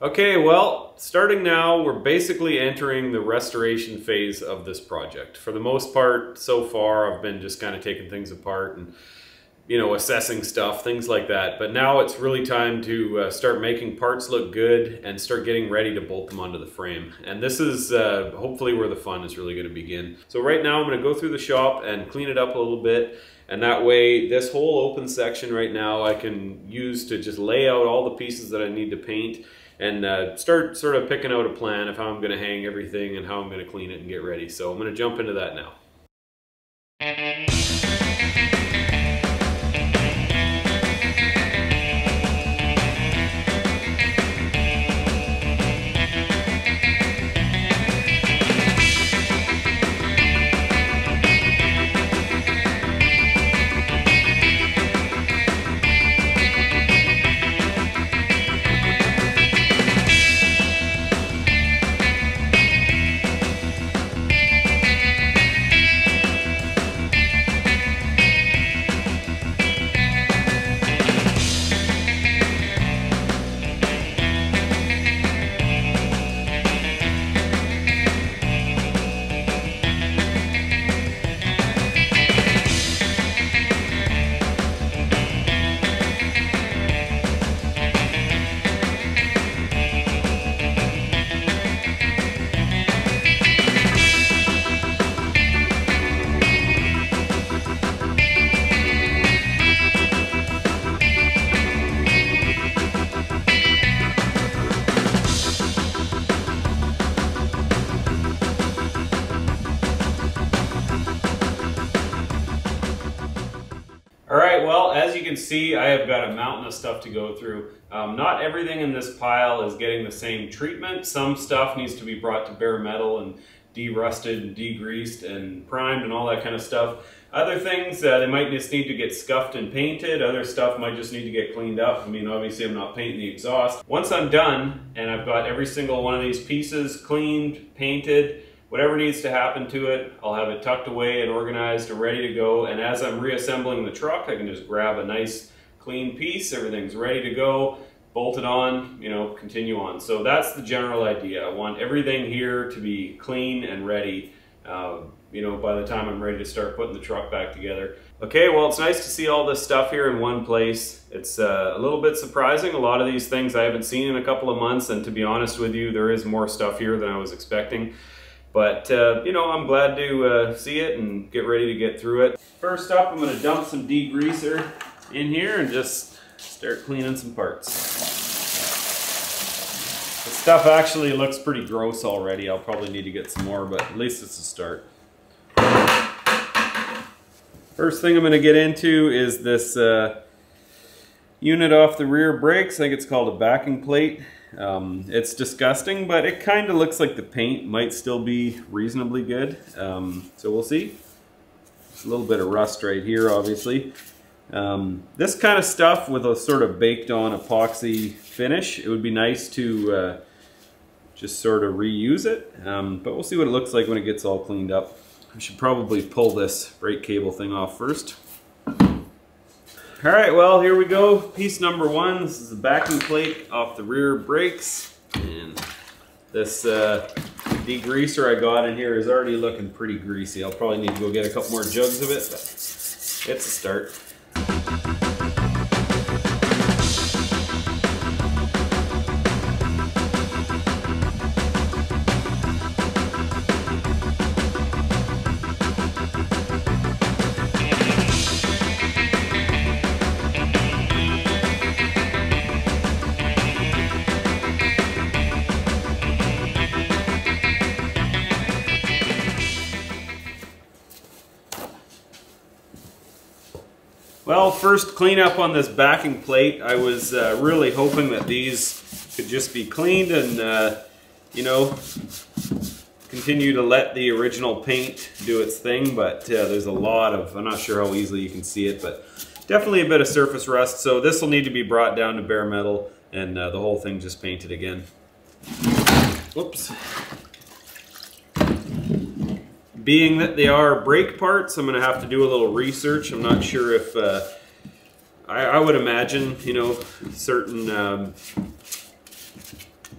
Okay, well, starting now, we're basically entering the restoration phase of this project. For the most part, so far, I've been just kind of taking things apart and, you know, assessing stuff, things like that. But now it's really time to uh, start making parts look good and start getting ready to bolt them onto the frame. And this is uh, hopefully where the fun is really going to begin. So right now, I'm going to go through the shop and clean it up a little bit. And that way, this whole open section right now, I can use to just lay out all the pieces that I need to paint and uh, start sort of picking out a plan of how I'm going to hang everything and how I'm going to clean it and get ready. So I'm going to jump into that now. See, I have got a mountain of stuff to go through. Um, not everything in this pile is getting the same treatment. Some stuff needs to be brought to bare metal and de-rusted and degreased and primed and all that kind of stuff. Other things, uh, they might just need to get scuffed and painted. Other stuff might just need to get cleaned up. I mean, obviously I'm not painting the exhaust. Once I'm done and I've got every single one of these pieces cleaned, painted, whatever needs to happen to it, I'll have it tucked away and organized and ready to go. And as I'm reassembling the truck, I can just grab a nice clean piece, everything's ready to go, bolt it on, you know, continue on. So that's the general idea. I want everything here to be clean and ready, uh, you know, by the time I'm ready to start putting the truck back together. Okay, well, it's nice to see all this stuff here in one place. It's uh, a little bit surprising. A lot of these things I haven't seen in a couple of months, and to be honest with you, there is more stuff here than I was expecting. But, uh, you know, I'm glad to uh, see it and get ready to get through it. First up, I'm going to dump some degreaser in here and just start cleaning some parts. The stuff actually looks pretty gross already. I'll probably need to get some more, but at least it's a start. First thing I'm going to get into is this uh, unit off the rear brakes. I think it's called a backing plate. Um, it's disgusting, but it kind of looks like the paint might still be reasonably good. Um, so we'll see. There's a little bit of rust right here, obviously. Um, this kind of stuff with a sort of baked on epoxy finish, it would be nice to uh, just sort of reuse it. Um, but we'll see what it looks like when it gets all cleaned up. I should probably pull this brake cable thing off first. All right, well, here we go. Piece number one. This is the backing plate off the rear brakes. And this uh, degreaser I got in here is already looking pretty greasy. I'll probably need to go get a couple more jugs of it, but it's a start. Well, first cleanup on this backing plate. I was uh, really hoping that these could just be cleaned and, uh, you know, continue to let the original paint do its thing, but uh, there's a lot of, I'm not sure how easily you can see it, but definitely a bit of surface rust. So this will need to be brought down to bare metal and uh, the whole thing just painted again. Whoops. Being that they are brake parts, I'm going to have to do a little research. I'm not sure if, uh, I, I, would imagine, you know, certain um,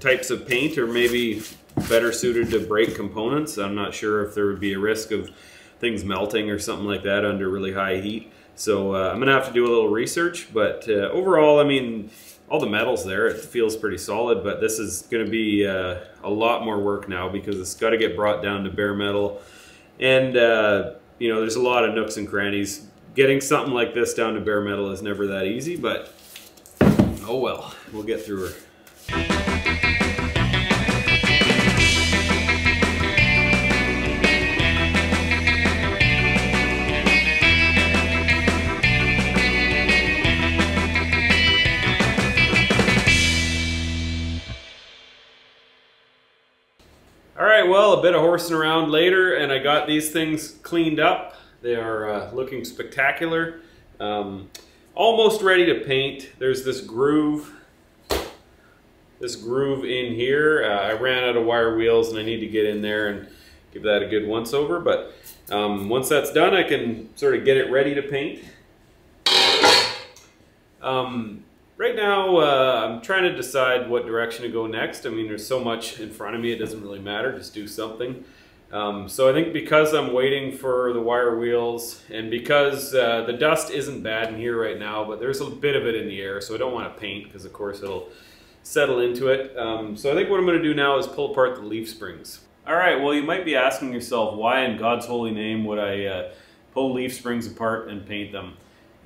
types of paint are maybe better suited to brake components. I'm not sure if there would be a risk of things melting or something like that under really high heat. So uh, I'm gonna have to do a little research, but uh, overall, I mean, all the metal's there. It feels pretty solid, but this is gonna be uh, a lot more work now because it's gotta get brought down to bare metal. And, uh, you know, there's a lot of nooks and crannies. Getting something like this down to bare metal is never that easy, but oh well, we'll get through her. A bit of horsing around later, and I got these things cleaned up. They are uh, looking spectacular. Um, almost ready to paint. There's this groove, this groove in here. Uh, I ran out of wire wheels, and I need to get in there and give that a good once over. But um, once that's done, I can sort of get it ready to paint. Um, Right now, uh, I'm trying to decide what direction to go next. I mean, there's so much in front of me, it doesn't really matter, just do something. Um, so I think because I'm waiting for the wire wheels and because uh, the dust isn't bad in here right now, but there's a bit of it in the air, so I don't want to paint because of course it'll settle into it. Um, so I think what I'm going to do now is pull apart the leaf springs. All right, well you might be asking yourself, why in God's holy name would I uh, pull leaf springs apart and paint them?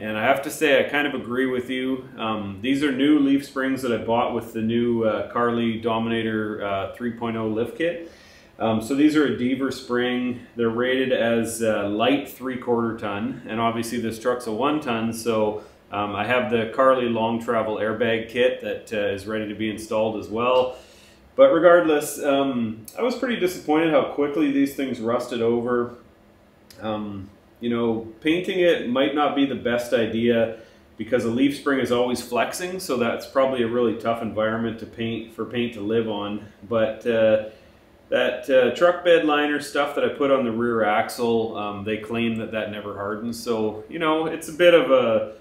And I have to say, I kind of agree with you. Um, these are new leaf springs that I bought with the new uh, Carli Dominator uh, 3.0 lift kit. Um, so these are a Deaver spring. They're rated as uh, light three quarter ton. And obviously this truck's a one ton. So um, I have the Carli long travel airbag kit that uh, is ready to be installed as well. But regardless, um, I was pretty disappointed how quickly these things rusted over. Um, you know, painting it might not be the best idea because a leaf spring is always flexing, so that's probably a really tough environment to paint for paint to live on. But uh, that uh, truck bed liner stuff that I put on the rear axle, um, they claim that that never hardens. So, you know, it's a bit of a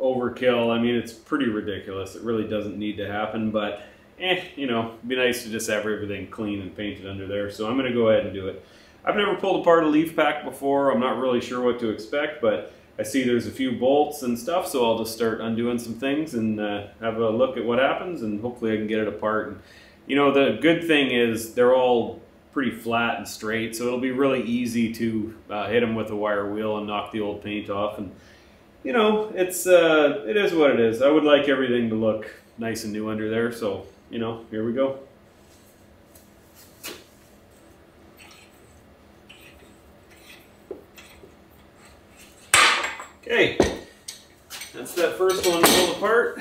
overkill. I mean, it's pretty ridiculous. It really doesn't need to happen, but eh, you know, it'd be nice to just have everything clean and painted under there. So I'm going to go ahead and do it. I've never pulled apart a leaf pack before. I'm not really sure what to expect, but I see there's a few bolts and stuff, so I'll just start undoing some things and uh, have a look at what happens, and hopefully I can get it apart. And, you know, the good thing is they're all pretty flat and straight, so it'll be really easy to uh, hit them with a wire wheel and knock the old paint off. And you know, it's uh, it is what it is. I would like everything to look nice and new under there, so you know, here we go. Okay, that's that first one pulled apart.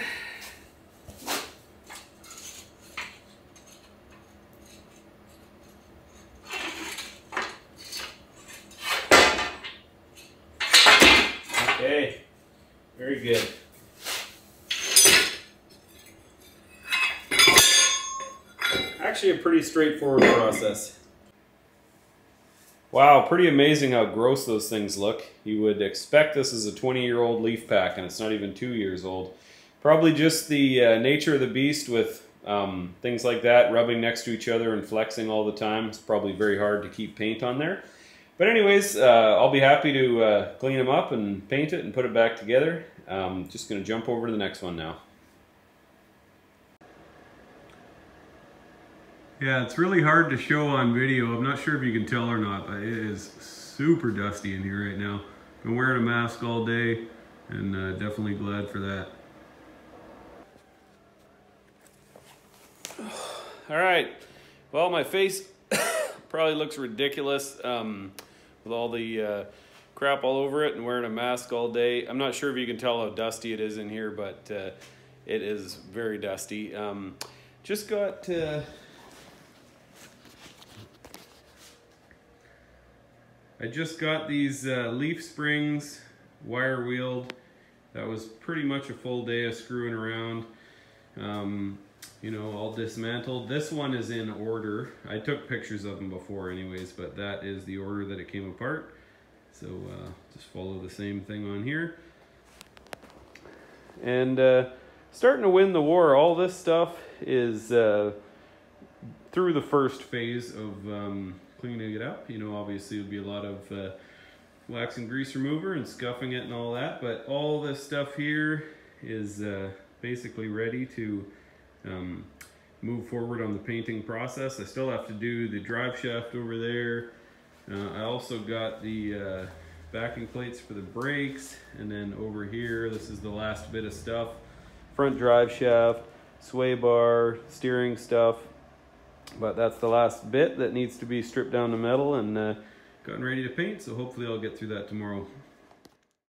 Okay, very good. Actually a pretty straightforward process. Wow, pretty amazing how gross those things look. You would expect this is a 20 year old leaf pack and it's not even two years old. Probably just the uh, nature of the beast with um, things like that rubbing next to each other and flexing all the time. It's probably very hard to keep paint on there. But anyways, uh, I'll be happy to uh, clean them up and paint it and put it back together. Um, just going to jump over to the next one now. Yeah, it's really hard to show on video. I'm not sure if you can tell or not, but it is super dusty in here right now. Been wearing a mask all day and uh, definitely glad for that. All right. Well, my face probably looks ridiculous um, with all the uh, crap all over it and wearing a mask all day. I'm not sure if you can tell how dusty it is in here, but uh, it is very dusty. Um, just got... Uh, I just got these uh, leaf springs wire wheeled. That was pretty much a full day of screwing around. Um, you know, all dismantled. This one is in order. I took pictures of them before anyways, but that is the order that it came apart. So uh, just follow the same thing on here. And uh, starting to win the war. All this stuff is uh, through the first phase of um, cleaning it up. You know, obviously, it'll be a lot of uh, wax and grease remover and scuffing it and all that, but all this stuff here is uh, basically ready to um, move forward on the painting process. I still have to do the drive shaft over there. Uh, I also got the uh, backing plates for the brakes and then over here this is the last bit of stuff front drive shaft sway bar steering stuff but that's the last bit that needs to be stripped down to metal and uh, gotten ready to paint so hopefully I'll get through that tomorrow